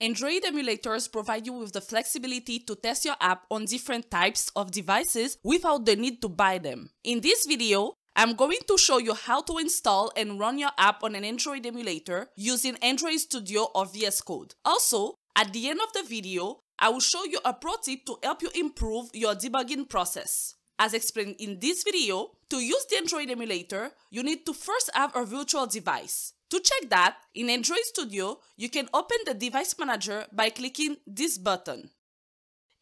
Android emulators provide you with the flexibility to test your app on different types of devices without the need to buy them. In this video, I'm going to show you how to install and run your app on an Android emulator using Android Studio or VS Code. Also, at the end of the video, I will show you a pro tip to help you improve your debugging process. As explained in this video, to use the Android emulator, you need to first have a virtual device. To check that, in Android Studio, you can open the device manager by clicking this button.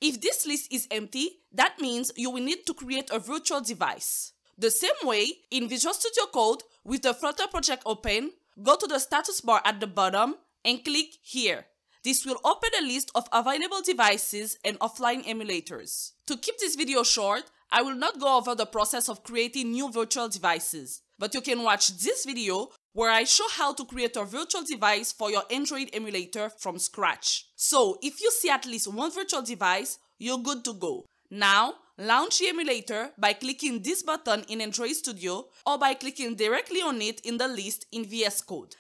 If this list is empty, that means you will need to create a virtual device. The same way, in Visual Studio Code, with the Flutter project open, go to the status bar at the bottom and click here. This will open a list of available devices and offline emulators. To keep this video short, I will not go over the process of creating new virtual devices, but you can watch this video where I show how to create a virtual device for your Android emulator from scratch. So if you see at least one virtual device, you're good to go. Now, launch the emulator by clicking this button in Android Studio or by clicking directly on it in the list in VS Code.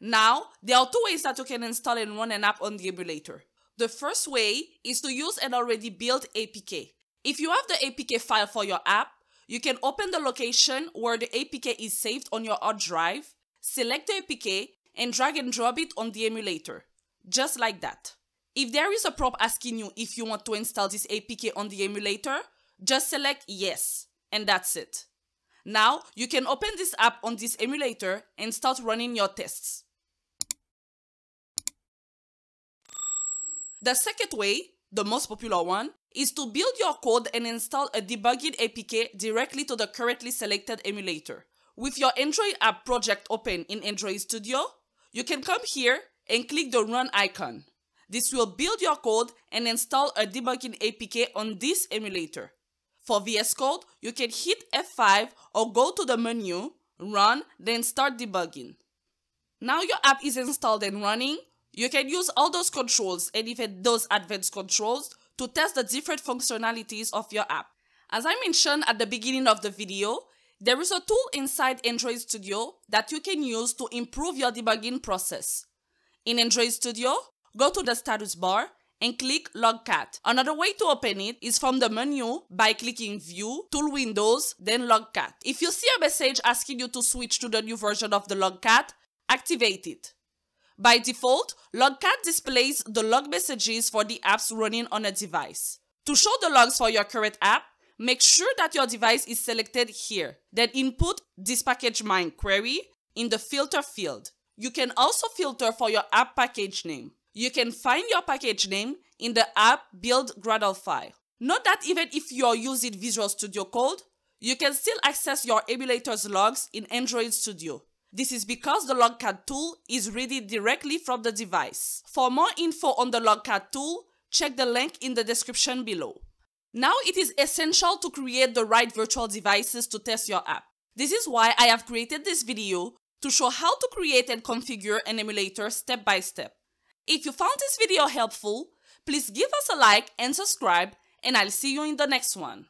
Now, there are two ways that you can install and run an app on the emulator. The first way is to use an already built APK. If you have the APK file for your app, you can open the location where the APK is saved on your hard drive, select the APK, and drag and drop it on the emulator. Just like that. If there is a prompt asking you if you want to install this APK on the emulator, just select yes, and that's it. Now, you can open this app on this emulator and start running your tests. The second way, the most popular one, is to build your code and install a debugging APK directly to the currently selected emulator. With your Android app project open in Android Studio, you can come here and click the Run icon. This will build your code and install a debugging APK on this emulator. For VS Code, you can hit F5 or go to the menu, Run, then Start Debugging. Now your app is installed and running, you can use all those controls and even those advanced controls to test the different functionalities of your app. As I mentioned at the beginning of the video, there is a tool inside Android Studio that you can use to improve your debugging process. In Android Studio, go to the status bar and click Logcat. Another way to open it is from the menu by clicking View, Tool Windows, then Logcat. If you see a message asking you to switch to the new version of the Logcat, activate it. By default, Logcat displays the log messages for the apps running on a device. To show the logs for your current app, make sure that your device is selected here. Then input this package mine query in the filter field. You can also filter for your app package name. You can find your package name in the app build Gradle file. Note that even if you are using Visual Studio Code, you can still access your emulator's logs in Android Studio. This is because the Logcat tool is ready directly from the device. For more info on the Logcat tool, check the link in the description below. Now it is essential to create the right virtual devices to test your app. This is why I have created this video to show how to create and configure an emulator step by step. If you found this video helpful, please give us a like and subscribe and I'll see you in the next one.